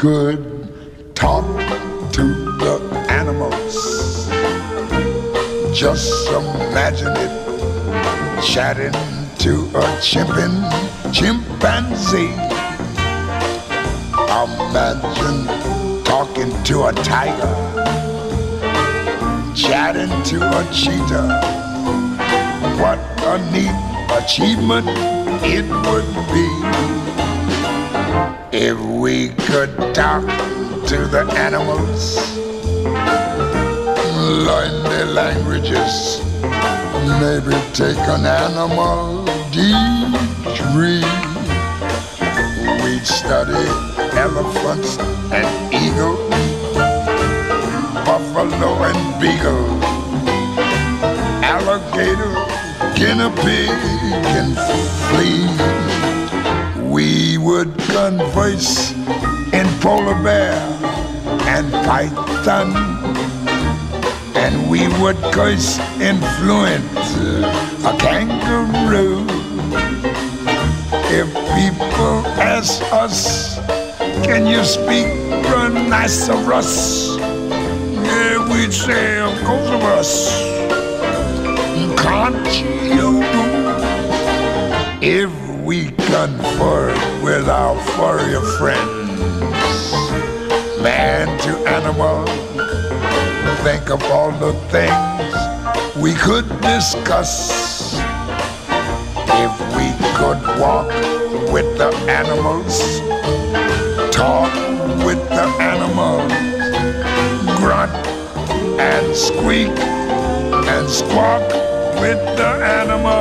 could talk to the animals. Just imagine it chatting to a chimpin, chimpanzee. Imagine talking to a tiger, chatting to a cheetah. What a neat achievement it would be if we could talk to the animals, learn their languages, maybe take an animal tree. We'd study elephants and eagles, buffalo and beagle, alligator, guinea pig, and flea. We would converse in polar bear and python, and we would curse in fluent a kangaroo. If people ask us, can you speak rhinoceros? Yeah, we'd say, of course of us. Can't you? We confer with our furrier friends, man to animal, think of all the things we could discuss. If we could walk with the animals, talk with the animals, grunt and squeak and squawk with the animals,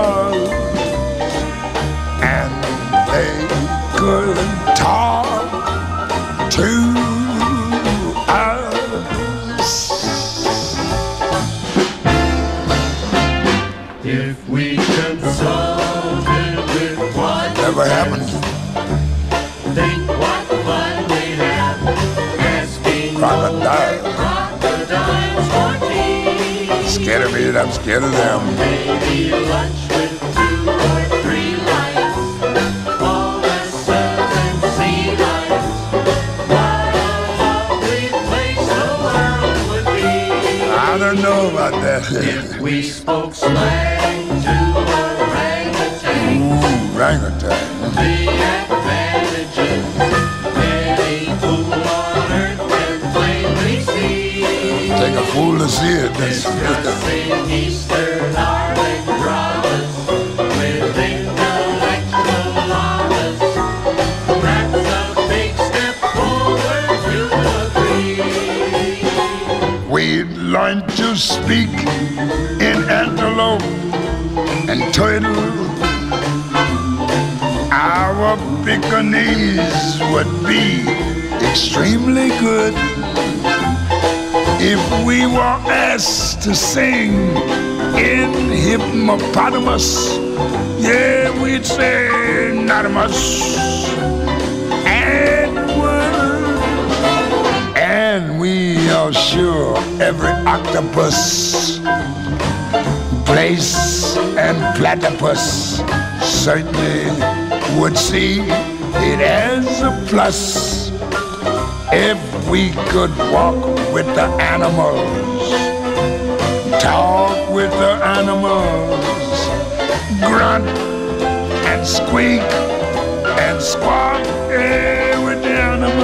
to us. If we consulted with one Never happened. think what fun we'd have asking Crocodile. crocodiles for tea. Scared of me, I'm scared of them. Maybe lunch with If we spoke slang to orangutan, Ooh, orangutan. the advantages any fool on earth can plainly see. Take a fool to see it. Discussing Eastern to speak in antelope and turtle. Our Pekingese would be extremely good if we were asked to sing in hippopotamus. Yeah, we'd say and are sure every octopus, place, and platypus certainly would see it as a plus. If we could walk with the animals, talk with the animals, grunt and squeak and squawk yeah, with the animals,